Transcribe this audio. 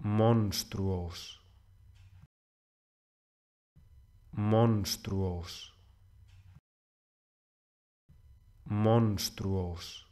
monstruós. Monstruós. Monstruós.